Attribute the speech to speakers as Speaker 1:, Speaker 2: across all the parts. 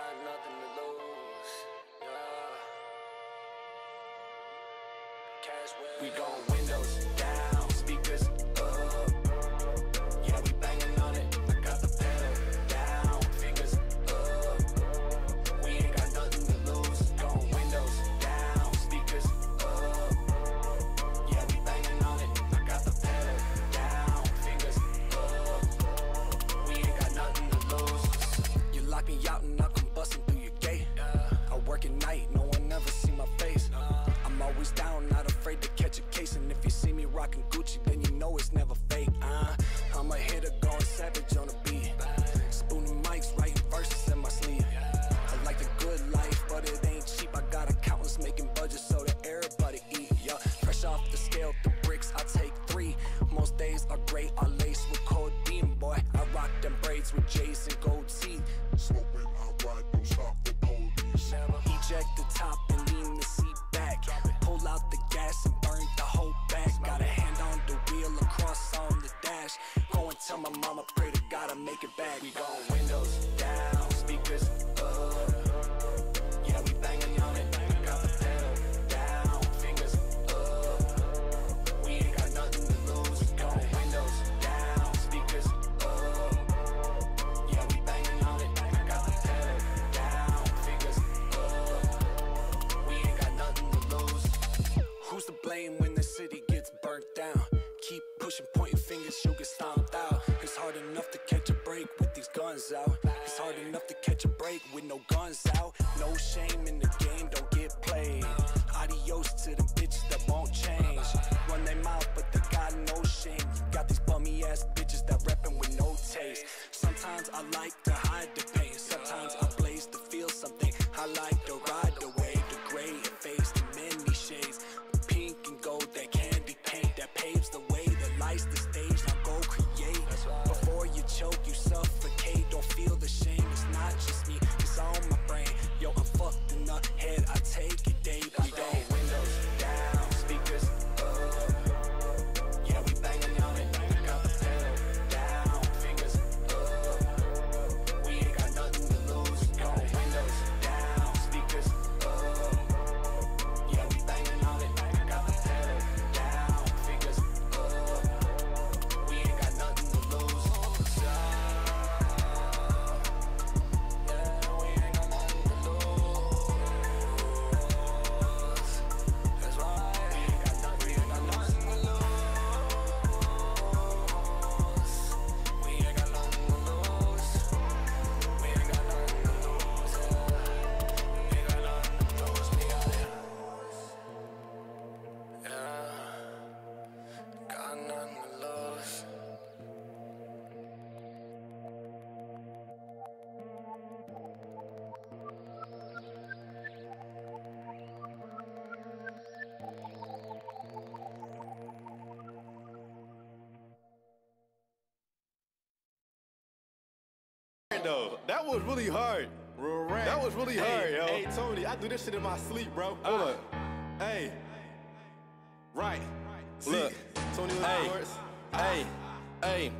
Speaker 1: Got nothing to lose. Yeah. Cash we going windows down, Days are great, I lace with codeine, boy. I rock them braids with and gold teeth.
Speaker 2: Smoke when I ride, don't stop for police.
Speaker 1: Eject the top and lean the seat back. Pull out the gas and burn the whole back. Got a hand on the wheel, across on the dash. Go and tell my mama, pray to God I make it back. We going these out. It's hard enough to catch a break with no guns out. No shame in the game, don't get played. Adios to the bitches that won't change. Run their mouth, but they got no shame. Got these bummy ass bitches that rapping with no taste. Sometimes I like
Speaker 3: though. That was really hard. That was really hard, yo.
Speaker 4: Hey, Tony, I do this shit in my sleep, bro.
Speaker 3: Hold up. Ah.
Speaker 4: Hey. Right. See,
Speaker 3: Look.
Speaker 4: Tony
Speaker 3: Hey. Hey, ah. hey.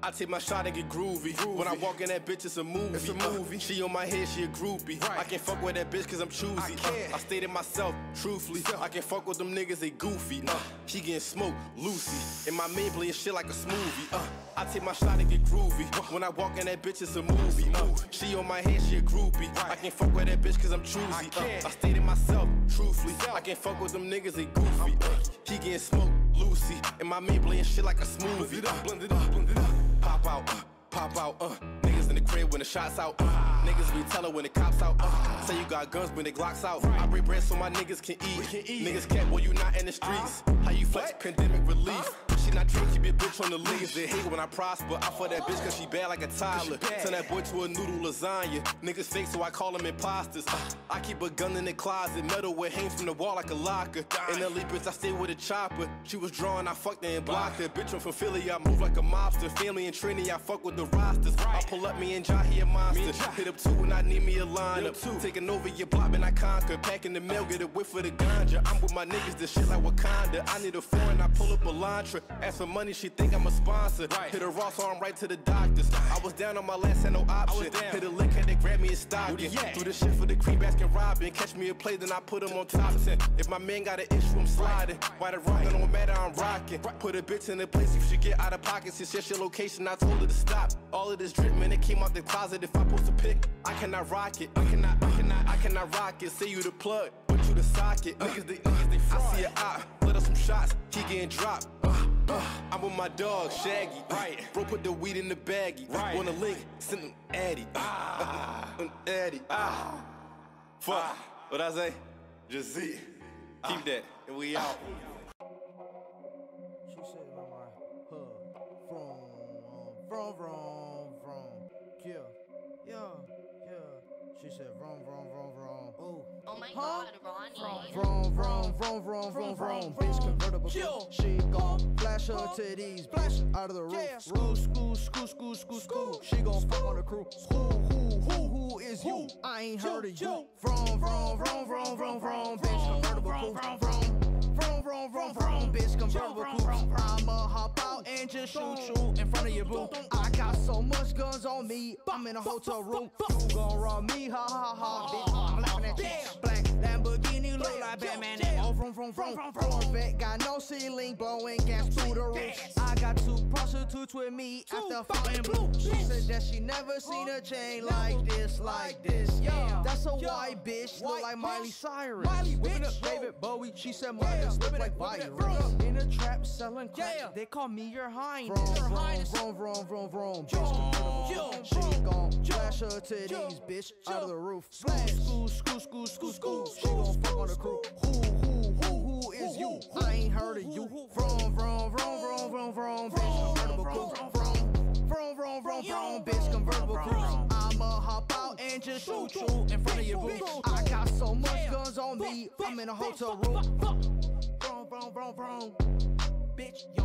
Speaker 3: I take my shot and get groovy. When I walk in that bitch, it's a movie.
Speaker 4: It's a
Speaker 3: Uh, she on my head, she a groupie.
Speaker 4: Right.
Speaker 3: I can't fuck with that bitch cause I'm choosy.
Speaker 4: I can't.
Speaker 3: Uh, I stated myself, truthfully. I can fuck with them niggas, they goofy. Uh, she getting smoked, Lucy. And my main playing shit like a smoothie. Uh, I take my shot and get groovy. When I walk in that bitch, it's a movie. Uh, she on my head, she a groupie. I can't fuck with that bitch cause I'm choosy.
Speaker 4: I can't.
Speaker 3: Uh, I stated myself, truthfully. I can't fuck with them niggas, they goofy. Uh, he getting smoked, Lucy. And my main playing shit like a smoothie.
Speaker 4: Blend it up,
Speaker 3: Uh,
Speaker 4: blend it up, blend it up.
Speaker 3: Pop out, uh, pop out, uh. Niggas in the crib when the shots out, uh. Niggas be tellin' when the cops out, uh. Say you got guns when the Glocks out. I break bread so my niggas can eat.
Speaker 4: can eat.
Speaker 3: Niggas can't, boy, you not in the streets. How you flex pandemic relief? Not drunk, keep your bitch on the leaves. They hate when I prosper. I fuck that bitch cause she bad like a toddler. Turn that boy to a noodle lasagna. Niggas fake, so I call them imposters. I keep a gun in the closet, metal with hangs from the wall like a locker. In the bitch, I stay with a chopper. She was drawing, I fucked her and blocked her. Bitch, I'm from Philly, I move like a mobster. Family and Trini, I fuck with the rosters. I pull up me and Jahi a monster. Hit up two and I need me a lineup. Taking over your block and I conquer. Packing the mail, get a whiff of the ganja. I'm with my niggas, this shit like Wakanda. I need a foreign, I pull up a Lantra. Ask for money, she think I'm a sponsor.
Speaker 4: Right.
Speaker 3: Hit a Ross arm right to the doctors. I was down on my last, had no option.
Speaker 4: was down.
Speaker 3: Hit a lick, had they grab me a stocking.
Speaker 4: Who the- yeah.
Speaker 3: Do the shit for the cream basket robbing. Catch me a play, then I put him on top 10. If my man got an issue, I'm sliding. Why the rock, it don't matter, I'm rocking. Put a bitch in a place if she get out of pocket. Since just your location, I told her to stop. All of this drip, man, it came out the closet. If I post a pic, I cannot rock it. I cannot, I cannot, I cannot rock it. Say you the plug, but you the socket. Niggas, they, niggas, they I see a eye, let us some shots. He getting dropped. Uh, uh, I'm with my dog, Shaggy. Right. Bro, put the weed in the baggie.
Speaker 4: Right.
Speaker 3: Want a link? Send him Addy. Ah. Addy. Ah. Fuck. What I say? Just see. Keep that. And we out.
Speaker 5: She said, "Vroom, vroom, vroom, vroom." Ooh.
Speaker 6: Oh my
Speaker 5: Huh?
Speaker 6: god, Ronnie.
Speaker 5: Vroom, vroom, vroom, vroom, vroom, vroom. Bitch convertible.
Speaker 7: Chill.
Speaker 5: She gon' flash her titties, bitch, out of the roof.
Speaker 7: Yeah.
Speaker 5: School, school, school, school, school, school. She gon' fuck on the crew. Who, who, who, who is you? I ain't heard of you. Vroom, vroom, vroom, vroom, vroom, vroom. Bitch convertible coupe. Vroom, vroom, vroom, vroom, vroom. Bitch convertible coupe. I'ma hop out and just shoot you in front of your boo. I got so much guns on me. I'm in a hotel room. You gon' run me, ha ha ha. Bitch, I'm laughing at you. Black Oh, vroom, vroom, vroom. Corvette got no ceiling, blowing gas through the roof. I got two prostitutes with me after falling blue. She said that she never seen a chain like this, like this. Yeah, that's a white bitch, look like Miley Cyrus. Whipping up David Bowie, she said mine look like virus. In a trap selling crack, they call me your highness. Vroom, vroom, vroom, vroom, vroom, bitch. She gon' flash her titties, bitch, out of the roof. School, school, school, school, school, school. She gon' fuck on the crew. Who, who, you? I ain't heard of you. Vroom, vroom, vroom, vroom, vroom, vroom, bitch, convertible coupe. Vroom, vroom, vroom, vroom, vroom, bitch, convertible coupe. I'ma hop out and just shoot you in front of your booth. I got so much guns on me, I'm in a hotel room. Vroom, vroom, vroom, vroom. Bitch, yo,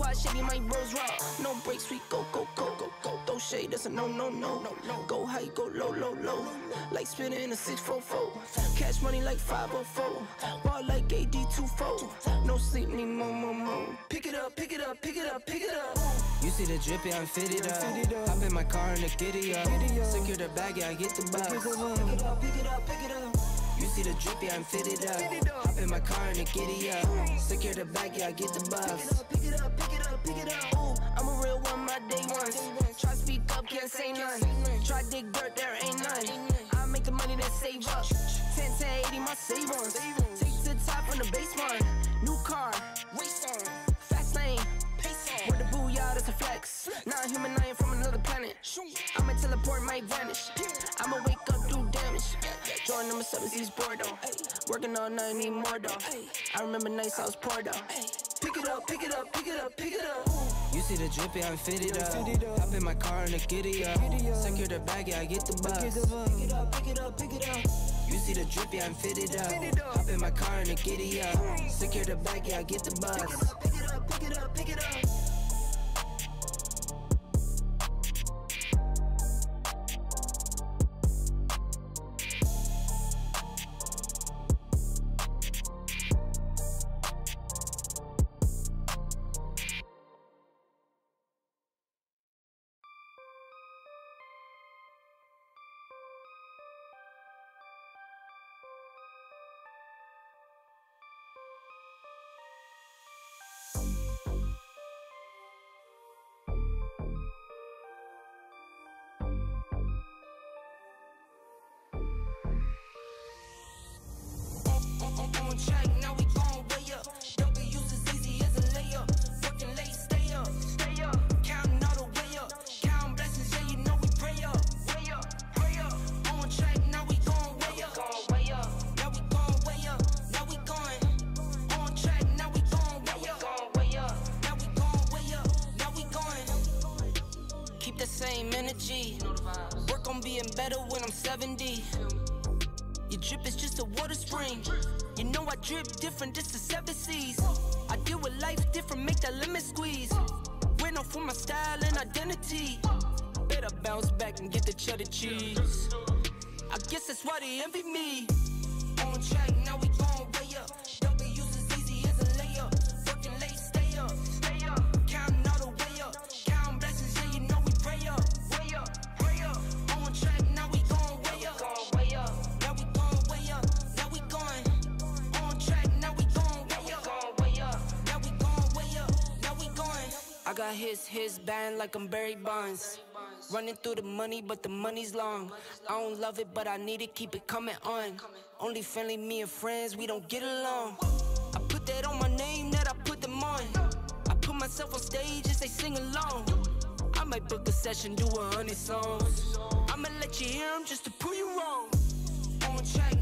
Speaker 8: shitty, my bros raw. No breaks, we go, go, go, go, go. Throw shade, that's a no, no, no, no, no. Go high, go low, low, low. Like spinning in a 644. Cash money like 504. Ball like AD24. No sleep, need more, more, more. Pick it up, pick it up, pick it up, pick it up.
Speaker 9: You see the drippy, I'm fitted up. Hop in my car and the giddy up. Secure the bag, yeah, I get the bus.
Speaker 8: Pick it up, pick it up, pick it up.
Speaker 9: You see the drippy, I'm fitted up. Hop in my car and the giddy up. Secure the bag, yeah, I get the bus.
Speaker 8: Pick it up, pick it up, pick it up. Ooh, I'm a real one, my day ones. Try speak up, can't say none. Try dig dirt, there ain't none. I make the money that save up. 10 to 80, my savings. Take to the top on the base one. New car, race on. Fast lane, pace on. With the booyah, that's a flex. Not human, I ain't from another planet. I'ma teleport, might vanish. I'ma wake up, do damage. Join number seven, East Bordeaux. Working all night, need more though. I remember nights I was poor though. Pick it up, pick it up, pick it up, pick it up.
Speaker 9: You see the drippy, I'm fitted up. Hop in my car and the giddy up. Secure the bag, yeah, I get the bus.
Speaker 8: Pick it up, pick it up, pick it up.
Speaker 9: You see the drippy, I'm fitted up. Hop in my car and the giddy up. Secure the bag, yeah, I get the bus.
Speaker 8: Pick it up, pick it up, pick it up. Energy. Work on being better when I'm 70. Your drip is just a water spring. You know I drip different, this the seven seas. I deal with life different, make that limit squeeze. Went off for my style and identity. Better bounce back and get the cheddar cheese. I guess that's why they envy me. I his band like I'm Barry Bonds. Running through the money, but the money's long. I don't love it, but I need it, keep it coming on. Only friendly, me and friends, we don't get along. I put that on my name, that I put them on. I put myself on stage as they sing along. I might book a session, do a hundred songs. I'ma let you hear them just to prove you wrong. On track,